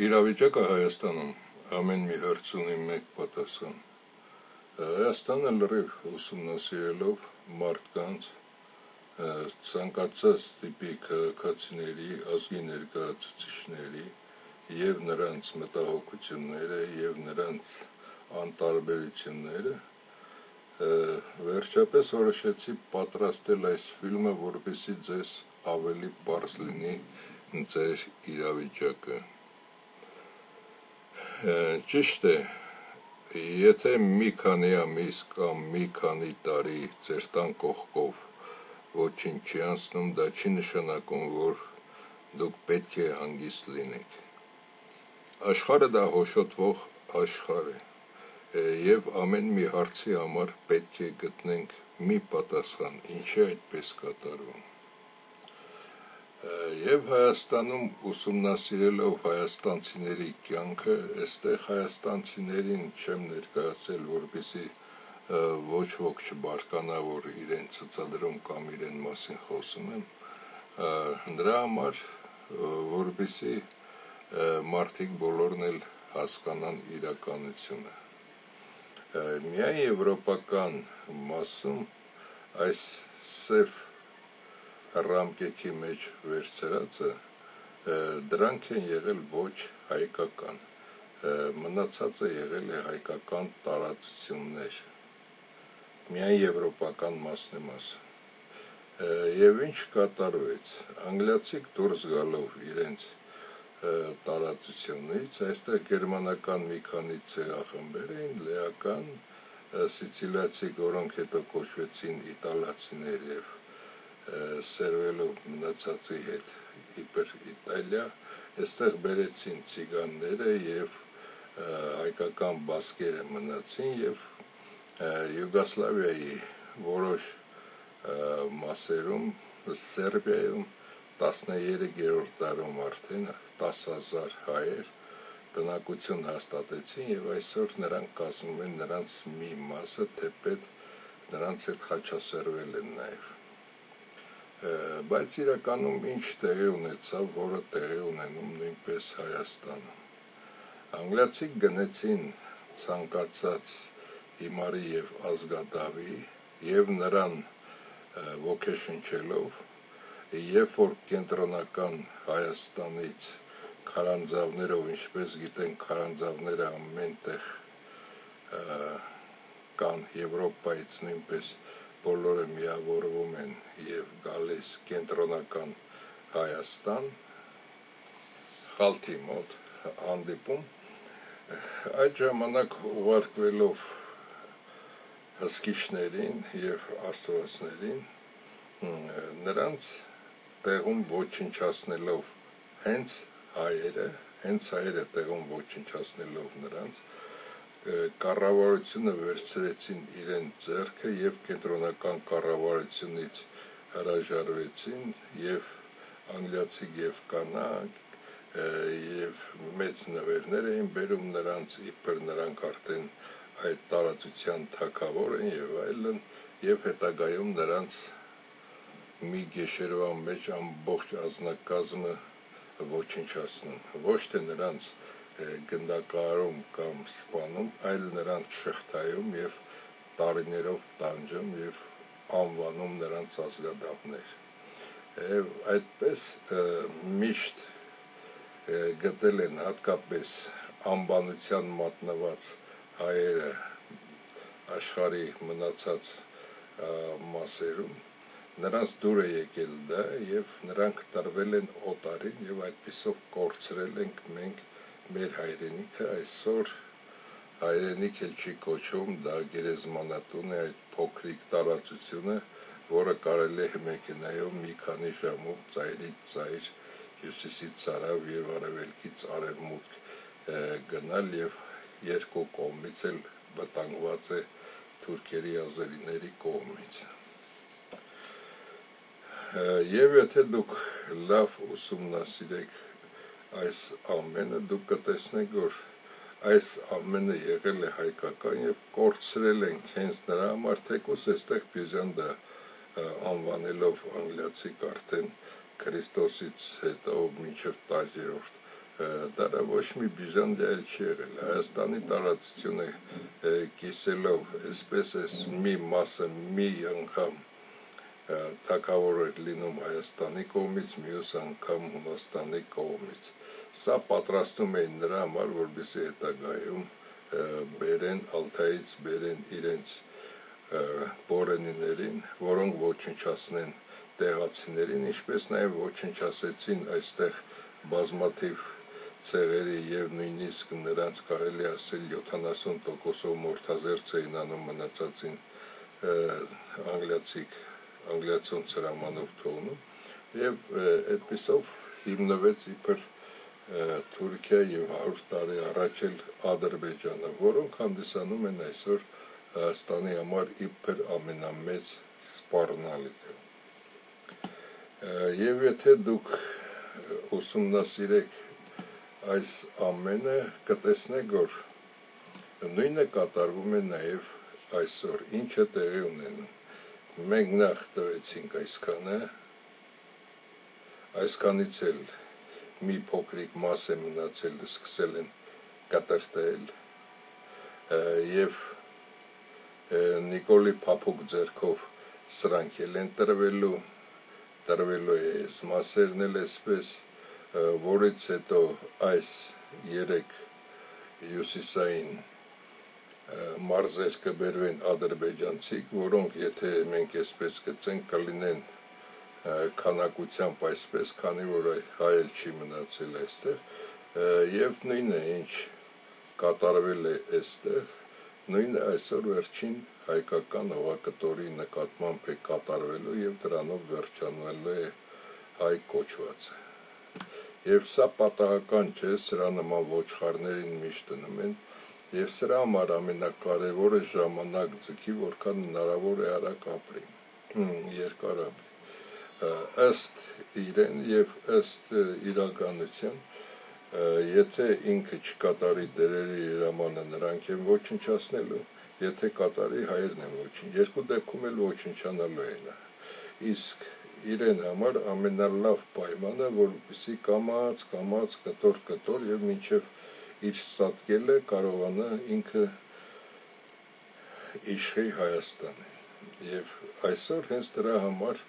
Իրավիճակը Հայաստանում ամեն մի հարց ունի մեկ պատասխան։ Հայաստանը լրիվ ուսումնասիրելով մարդկանց ցանկացած տիպի քաղաքացիների, ազգի ներկայացուցիչների եւ նրանց մտահոգությունները եւ նրանց անտարբերությունները վերջապես որոշեցի պատրաստել այս ֆիլմը, որպեսզի ձեզ ավելի པարզ լինի ձեր իրավիճակը։ Ճիշտ է, եթե մի քանի ամիս կամ մի քանի տարի ձեր տան կողքով ոչինչ չի անցնում, դա չի նշանակում, որ դուք պետք է հանգիստ լինեք։ Աշխարհը դա հոշոտվող աշխարհ է, եւ ամեն մի հարցի համար պետք է գտնենք մի պատասխան, ինչի այդպես կատարվում։ Եվ Հայաստանում ուսումնասիրելով հայաստանցիների կյանքը, այստեղ հայաստանցիներին չեմ ներկայացել, որպեսզի ոչ ոք չբարկանա, որ իրեն ցուցադրում կամ իրեն մասին խոսում եմ, նրա համար, որպեսզի մարդիկ բոլորն էլ հասկանան իրականությունը։ Միայն եվրոպական մասում այս սև ռամկեքի մեջ վերցրածը դրանք են եղել ոչ հայկական, մնացածը եղել է հայկական տարածություններ, միայն եվրոպական մասն եմ ասում։ Եվ ինչ կատարվեց, անգլիացիք դուրս գալով իրենց տարածությունից, այստեղ գերմանական մի քանի ցեղախմբեր էին, լեական սիցիլիացիք, որոնք հետո կոչվեցին իտալացիներ եւ սերվելով մնացածի հետ իբր Իտալիա, այստեղ բերեցին ցիգանները եւ հայկական բասկերը մնացին եւ Յուգոսլավիայի որոշ մասերում Սերբիայում 13-րդ դարում արդեն 10000 հայեր բնակություն հաստատեցին եւ այսօր նրանք կազմում են նրանց մի մասը, թեպետ նրանց հետ խաչասերվել են նաեւ բայց իրականում ինչ տեղի ունեցավ, որը տեղի ունենում նույնպես Հայաստանում։ Անգլիացիք գնեցին ցանկացած հիմարի եւ ազգադավի եւ նրան ոգեշնչելով երբ որ կենտրոնական Հայաստանից քարանձավներով, ինչպես գիտեն, քարանձավները ամենտեղ կան Եվրոպայից նույնպես բոլորը միավորվում են եւ գալիս կենտրոնական Հայաստան խալթի մոտ հանդիպում այդ ժամանակ ուղարկվելով հսկիչներին եւ աստվածներին նրանց տեղում ոչնչացնելով հենց հայերը, հենց հայերը տեղում ոչնչացնելով նրանց կառավարությունը վերցրեցին իրեն ձեռքը եւ կենտրոնական կառավարությունից հրաժարվեցին եւ անգլիացիք եւ կանանք եւ մեծ նվերներ էին բերում նրանց իբր նրանք արդեն այդ տարածության թակավոր են եւ այլն եւ հետագայում նրանց մի գեշերվա մեջ ամբողջ ազնագազմը ոչնչացնում ոչ թե նրանց գնդակահարում կամ սպանում, այլ նրանց շղթայում եւ տարիներով տանջում եւ անվանում նրանց ազգադավներ։ Եվ այդպես միշտ գտել են հատկապես անբանության մատնված հայերը աշխարի մնացած մասերում նրանց դուր է եկել դա եւ նրանք տրվել են օտարին եւ այդպիսով կորցրել ենք մենք մեր հայրենիքը այսօր հայրենիք էլ չի կոչում, դա գերեզմանատուն է այդ փոքրիկ տարածությունը, որը կարելի է մեքենայով մի քանի ժամում ծայրից ծայր հյուսիսից հարավ եւ արևելքից արևմուտք գնալ եւ երկու կողմից էլ վտանգված է թուրքերի ազերիների կողմից։ Եվ եթե դուք լավ ուսումնասիրեք այս ամենը դուք կտեսնեք, որ այս ամենը եղել է հայկական եւ կորցրել ենք հենց նրա համար, թեկուս այստեղ Բյուզանդը անվանելով անգլիացիք արդեն Քրիստոսից հետո մինչև 10-րդ դարա ոչ մի բիժանդիա չի եղել Հայաստանի տարածությունը կիսելով այսպես էս մի մասը մի անգամ թակավոր էր լինում Հայաստանի կողմից, մյուս անգամ Հունաստանի կողմից։ Սա պատրաստում էին նրա համար, որբիսի հետագայում բերեն Ալթայից բերեն իրենց բորենիներին, որոնք ոչնչացնեն տեղացիներին, ինչպես նաև ոչնչացեցին այստեղ բազմաթիվ ցեղերի եւ նույնիսկ նրանց կարելի ասել 70%-ով մորթազերծ էին անում մնացածին անգլիացիք անգլիացուն ծրամանով թողնում եւ այդպեսով հիմնվեց իբր Թուրքիա եւ 100 տարի առաջ էլ Ադրբեջանը, որոնք հանդիսանում են այսօր Հայաստանի համար իբր ամենամեծ սպառնալիքը։ Եվ եթե դուք ուսումնասիրեք այս ամենը կտեսնեք, որ նույնը կատարվում է նաև այսօր, ինչը տեղի ունենում։ Մենք նախ տվեցինք այսքանը, այսքանից էլ մի փոքրիկ մաս է մնացել, սկսել են կտրտել, և Նիկոլի փափուկ ձերքով սրանք էլ են տրվելու, տրվելու է այս մասերն էլ այսպես, որից հետո այս երեք հյուսիսային մարզեր կբերվեն ադրբեջանցիք, որոնք եթե մենք այսպես գծենք կլինեն քանակությամբ այսպես, քանի որ հայել չի մնացել այստեղ, եւ նույնը ինչ կատարվել է այստեղ, նույնը այսօր վերջին հայկական հողակտորի նկատմամբ է կատարվելու եւ դրանով վերջանալու է հայ կոչվածը։ Եվ սա պատահական չէ, սրա նման ոչխարներին միշտ դնում են, եւ սրա համար ամենակարևորը ժամանակ ձգի, որքան հնարավոր է արագ ապրի, երկար ապրի։ Ըստ իրեն եւ ըստ իրականության եթե ինքը չկատարի դերերի երամանը նրանք են ոչնչացնելու, եթե կատարի հայերն են ոչինչ, երկու դեպքում էլ ոչնչանալու են։ Իսկ իրեն համար ամենալավ պայմանը, որպեսի կամած, կամած, կտոր, կտոր եւ մինչեւ իր ստատկելը կարողանա ինքը իշխի Հայաստանը։ Եվ այսօր հենց դրա համար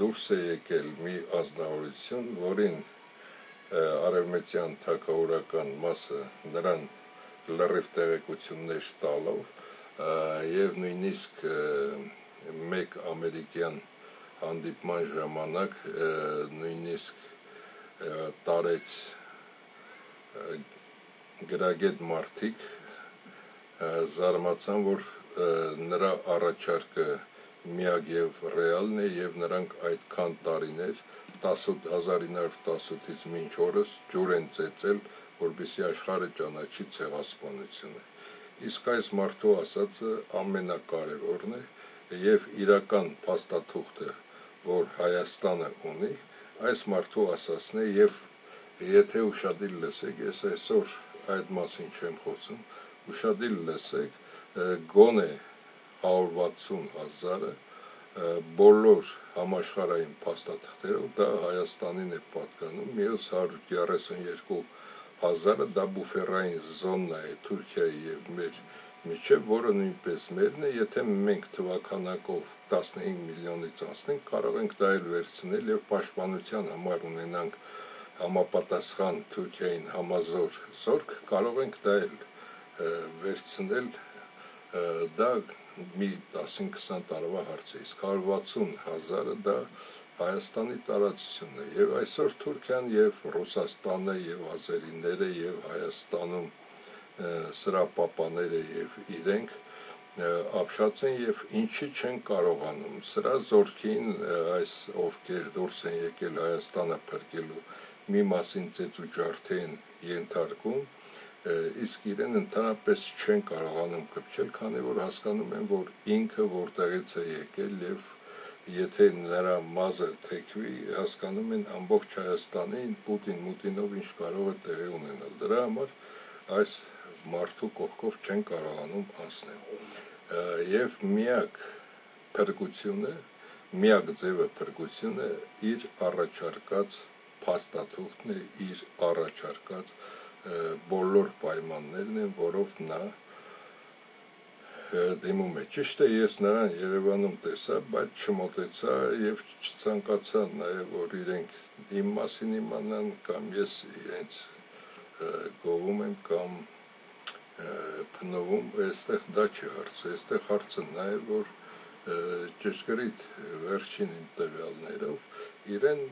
դուրս է եկել մի ազնվորություն, որին արևմտյան թակավորական մասը նրան լրիվ տեղեկություններ տալով եւ նույնիսկ մեկ ամերիկյան հանդիպման ժամանակ նույնիսկ տարեց գրագետ մարդիկ զարմացան, որ նրա առաջարկը միակ եւ ռեալն է եւ նրանք այդքան տարիներ 1918-ից մինչ օրս ջուր են ծեծել, որբիսի աշխարհը ճանաչի ցեղասպանությունը։ Իսկ այս մարդու ասածը ամենակարևորն է եւ իրական փաստաթուղթը որ Հայաստանը ունի, այս մարդու ասացն է եւ եթե ուշադիր լսեք, ես այսօր այդ մասին չեմ խոսում, ուշադիր լսեք, գոնե 160 հազարը բոլոր համաշխարային փաստաթղթերով դա Հայաստանին է պատկանում, մյուս 132 հազարը դա բուֆերային զոննա է Թուրքիայի եւ մեր միջև, որը նույնպես մերն է, եթե մենք թվականակով 15 միլիոնից անցնենք, կարող ենք դա էլ վերցնել եւ պաշտպանության համար ունենանք համապատասխան Թուրքիային համազոր զորք, կարող ենք դա էլ վերցնել դա մի 10-20 տարվա հարց է, իսկ 160 հազարը դա Հայաստանի տարածությունն է եւ այսօր Թուրքիան եւ Ռուսաստանը եւ ազերիները եւ Հայաստանում սրապապաները եւ իրենք ապշած են եւ ինչի չեն կարողանում սրա զորքին այս ովքեր դուրս են եկել Հայաստանը փրկելու մի մասին ծեծու ջարդեն ենթարկում իսկ իրեն ընդհանրապես չեն կարողանում կպչել, քանի որ հասկանում են, որ ինքը որտեղից է եկել եւ եթե նրա մազը թեքվի, հասկանում են ամբողջ Հայաստանին Պուտին Մուտինով ինչ կարող է տեղի ունենալ։ Դրա համար այս մարդու կողքով չեն կարողանում անցնել։ Եվ միակ փրկությունը, միակ ձևը փրկությունը իր առաջարկած փաստաթուղթն է իր առաջարկած բոլոր պայմաններն են, որով նա դիմում է։ Ճիշտ է, ես նրան Երևանում տեսա, բայց չմոտեցա եւ չցանկացա նաեւ որ իրենք իմ մասին իմանան կամ ես իրենց գովում եմ կամ փնովում, այստեղ դա չի հարցը, այստեղ հարցը նա է, որ ճշգրիտ վերջին իմ տվյալներով իրեն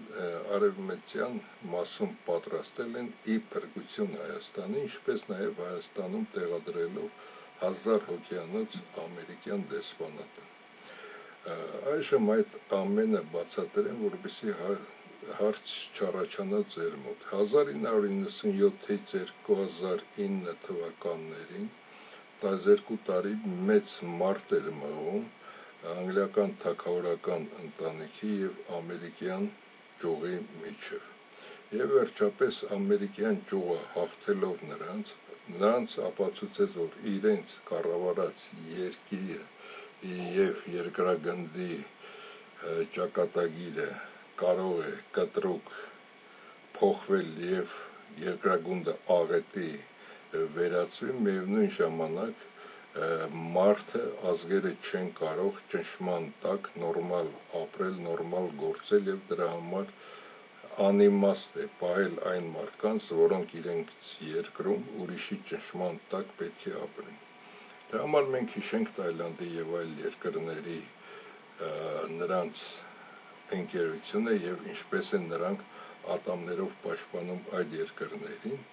արևմտյան մասում պատրաստել են ի փրկություն Հայաստանի, ինչպես նաև Հայաստանում տեղադրելով հազար հոգյանոց ամերիկյան դեսպանատը։ Այժմ այդ ամենը բացատրեմ, որպեսի հա, հարց չառաջանա ձեր մոտ։ 1997-ից 2009 թվականներին 12 տարի մեծ մարտ էր մղում անգլիական թակավորական ընտանիքի եւ ամերիկյան ճյուղի միջև։ Եվ վերջապես ամերիկյան ճյուղը հաղթելով նրանց նրանց ապացուցեց, որ իրենց կառավարած երկիրը եւ երկրագնդի ճակատագիրը կարող է կտրուկ փոխվել եւ երկրագունդը աղետի վերածվի միևնույն ժամանակ մարդը ազգերը չեն կարող ճնշման տակ նորմալ ապրել, նորմալ գործել եւ դրա համար անիմաստ է պահել այն մարդկանց, որոնք իրենց երկրում ուրիշի ճնշման տակ պետք է ապրեն։ Դրա համար մենք հիշենք Թայլանդի եւ այլ երկրների նրանց ընկերությունը եւ ինչպես են նրանք ատամներով պաշտպանում այդ երկրներին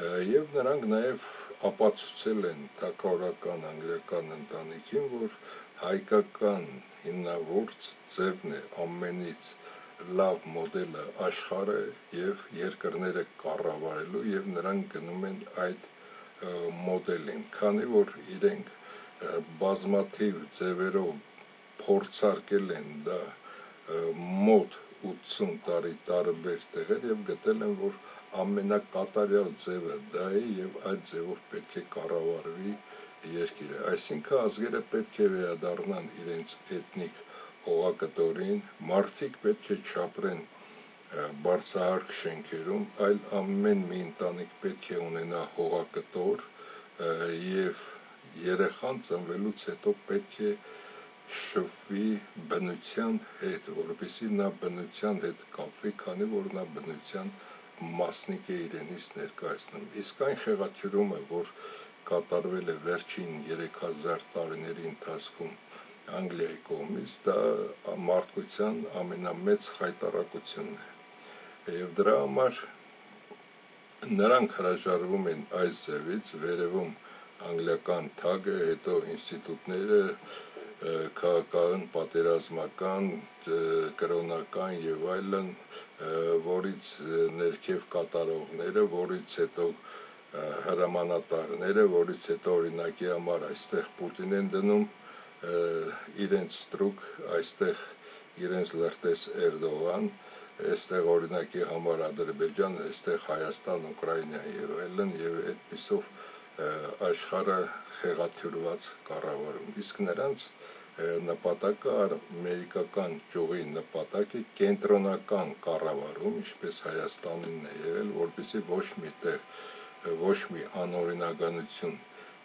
եւ նրանք նաեւ ապացուցել են թակավորական անգլիական ընտանիքին, որ հայկական հիմնավոր ձևն է ամենից լավ մոդելը աշխարհը եւ երկրները կառավարելու եւ նրանք գնում են այդ մոդելին, քանի որ իրենք բազմաթիվ ձևերով փորձարկել են դա մոտ 80 տարի տարբեր տեղեր եւ գտել են, որ ամենակատարյալ ձևը դա է եւ այդ ձևով պետք է կառավարվի երկիրը։ Այսինքն ազգերը պետք է վերադառնան իրենց էթնիկ հողակտորին, մարդիկ պետք է չապրեն բարձահարկ շենքերում, այլ ամեն մի ընտանիք պետք է ունենա հողակտոր եւ երեխան ծնվելուց հետո պետք է շփվի բնության հետ, որովհետեւ նա բնության հետ կապվի, քանի որ նա բնության մասնիկ է իրենից ներկայացնում։ Իսկ այն խեղաթյուրումը, որ կատարվել է վերջին 3000 տարիների ընթացքում Անգլիայի կողմից դա մարդկության ամենամեծ խայտարակությունն է։ Եվ դրա համար նրանք հրաժարվում են այս ձևից, վերևում անգլիական թագը, հետո ինստիտուտները, քաղաքական, պատերազմական, կրոնական եւ այլն, որից ներքև կատարողները, որից հետո հրամանատարները, որից հետո օրինակի համար այստեղ Պուտին են դնում իրենց ստրուկ, այստեղ իրենց լրտես Էրդողան, այստեղ օրինակի համար Ադրբեջան, այստեղ Հայաստան, Ուկրաինա եւ այլն եւ այդպիսով աշխարհը խեղաթյուրված կառավարում։ Իսկ նրանց նպատակը ամերիկական ճյուղի նպատակը կենտրոնական կառավարում, ինչպես Հայաստանին է եղել, որպեսզի ոչ մի տեղ ոչ մի անօրինականություն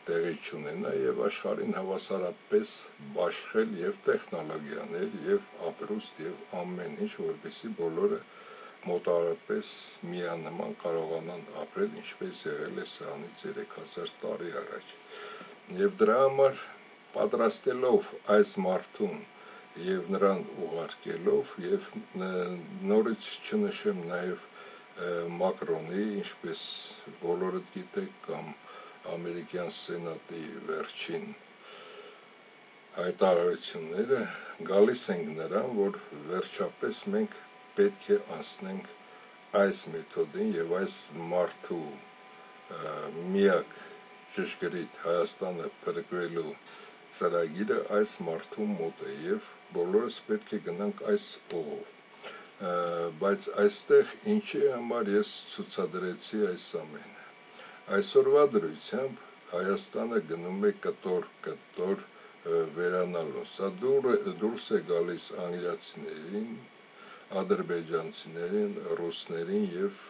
տեղի չունենա եւ աշխարհին հավասարապես բաշխել եւ տեխնոլոգիաներ եւ ապրուստ եւ ամեն ինչ, որպեսզի բոլորը մոտարապես միանման կարողանան ապրել, ինչպես եղել է սրանից 3000 տարի առաջ։ Եվ դրա համար պատրաստելով այս մարդուն եւ նրան ուղարկելով եւ նորից չնշեմ նաեւ Մակրոնի, ինչպես բոլորդ գիտեք, կամ ամերիկյան սենատի վերջին հայտարարությունները գալիս ենք նրան, որ վերջապես մենք պետք է անցնենք այս մեթոդին եւ այս մարդու միակ ճշգրիտ Հայաստանը փրկվելու ծրագիրը այս մարդու մոտ է եւ բոլորս պետք է գնանք այս ուղով բայց այստեղ ինչի համար ես ցուցադրեցի այս ամենը Այսօրվա դրությամբ Հայաստանը գնում է կտոր-կտոր վերանալու։ Սա դուր, դուրս է գալիս անգլիացիներին, ադրբեջանցիներին, ռուսներին եւ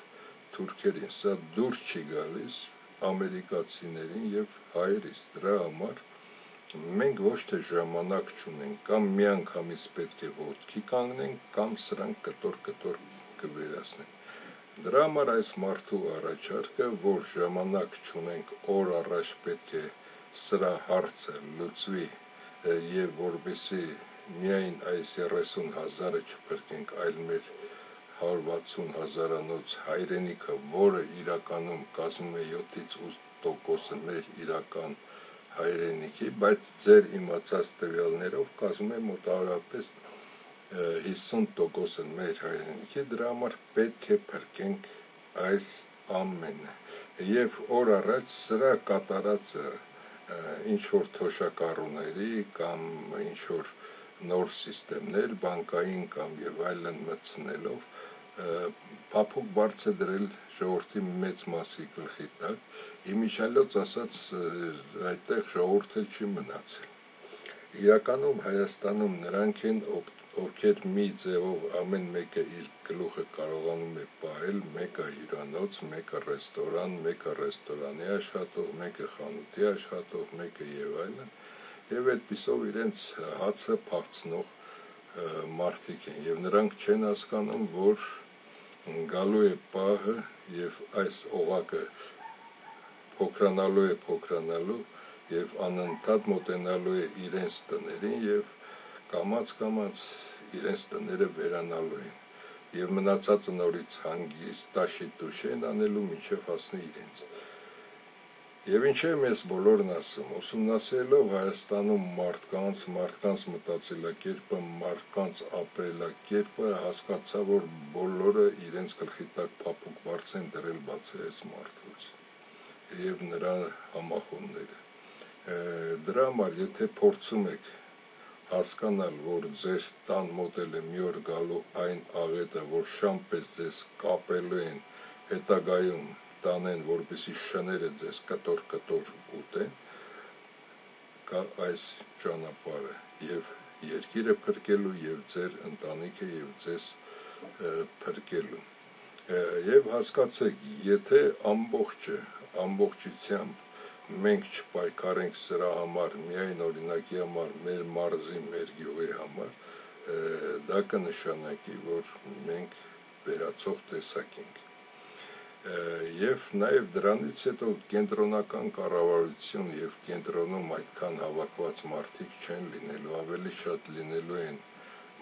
թուրքերին։ Սա դուրս չի գալիս ամերիկացիներին եւ հայերից։ Դրա համար մենք ոչ թե ժամանակ չունենք, կամ միանգամից պետք է ոտքի կանգնենք, կամ սրանք կտոր-կտոր կվերացնենք։ Դրա համար այս մարդու առաջարկը, որ ժամանակ չունենք, օր առաջ պետք է սրա հարցը լուծվի եւ որբիսի միայն այս 30 հազարը չփրկենք, այլ մեր 160 հազարանոց հայրենիքը, որը իրականում կազմում է 7-ից 8%-ը մեր իրական հայրենիքի, բայց ձեր իմացած տվյալներով կազմում է մոտավորապես 50%-ը մեր հայրենիքի, դրա համար պետք է փրկենք այս ամենը։ Եվ օր առաջ սրա կատարածը ինչ որ թոշակառուների կամ ինչ որ նոր համակարգեր, բանկային կամ եւ այլն մտցնելով փափուկ բարձ է դրել ժողովրդի մեծ մասի գլխի տակ, իմիջիալոց ասած այդտեղ ժողովուրդը չի մնացել։ Իրականում Հայաստանում նրանք են ովքեր մի ձևով ամեն մեկը իր գլուխը կարողանում է պահել, մեկը հյուրանոց, մեկը ռեստորան, մեկը ռեստորանի աշխատող, մեկը խանութի աշխատող, մեկը եւ այլն, եւ այդպիսով իրենց հացը փախցնող մարդիկ են եւ նրանք չեն հասկանում, որ գալու է պահը եւ այս օղակը փոքրանալու է փոքրանալու եւ անընդհատ մոտենալու է իրենց տներին եւ կամած-կամած իրենց տները վերանալու են եւ մնացածը նորից հանգիստ տաշի տուշեն անելու մինչև հասնի իրենց։ Եվ ինչ է մեզ բոլորն ասում, ուսումնասիրելով Հայաստանում մարդկանց, մարդկանց մտածելակերպը, մարդկանց ապրելակերպը, հասկացա, որ բոլորը իրենց գլխի տակ փափուկ բարձ են դրել բացի այս մարդուց եւ նրա համախոհները։ Դրա համար, եթե փորձում եք հասկանալ, որ ձեր տան մոտել է մի օր գալու այն աղետը, որ շամ պես ձեզ կապելու են, հետագայում տանեն, որպեսի շները ձեզ կտոր-կտոր ուտեն, կա այս ճանապարհը. Եւ երկիրը փրկելու եւ ձեր ընտանիքը եւ ձեզ փրկելու եւ հասկացեք եթե ամբողջը ամբողջությամբ մենք չպայքարենք սրա համար, միայն օրինակի համար, մեր մարզի, մեր գյուղի համար, դա կնշանակի, որ մենք վերացող տեսակ ենք։ Եվ նաև դրանից հետո կենտրոնական կառավարություն եւ կենտրոնում այդքան հավաքված մարդիկ չեն լինելու, ավելի շատ լինելու են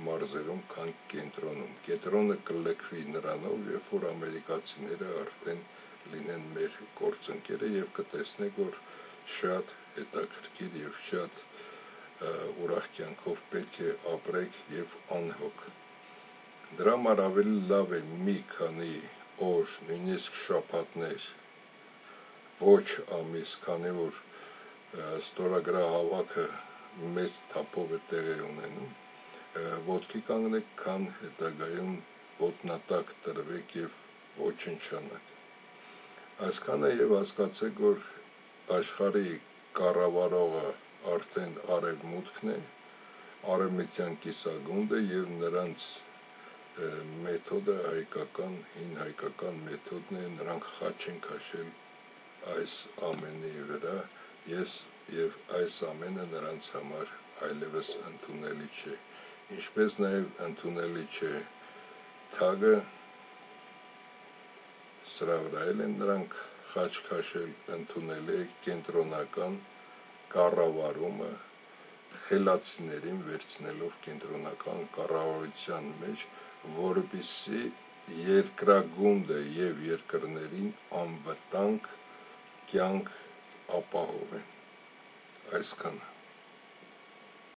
մարզերում, քան կենտրոնում։ Կենտրոնը կլքվի նրանով, երբ որ ամերիկացիները արդեն լինեն մեր գործընկերը եւ կտեսնեք, որ շատ հետաքրքիր եւ շատ ուրախ կյանքով պետք է ապրեք եւ անհոգ։ Դրա համար ավելի լավ է մի քանի օր, նույնիսկ շաբաթներ, ոչ ամիս, քանի որ ստորագրա հավաքը մեծ թափով է տեղի ունենում, ոտքի կանգնեք, քան հետագայում ոտնատակ տրվեք եւ ոչնչանաք։ Այսքանը եւ հասկացեք, որ աշխարհի կառավարողը արդեն արևմուտքն է, արևմտյան կիսագունդը եւ նրանց մեթոդը հայկական, հին հայկական մեթոդն է, նրանք խաչ են քաշել այս ամենի վրա, ես եւ այս ամենը նրանց համար այլևս ընդունելի չէ։ Ինչպես նաեւ ընդունելի չէ թագը սրա վրա էլ են նրանք խաչ քաշել ընդունել է կենտրոնական կառավարումը խելացիներին վերցնելով կենտրոնական կառավարության մեջ, որպիսի երկրագունդը եւ երկրներին անվտանգ կյանք ապահովեն այսքանը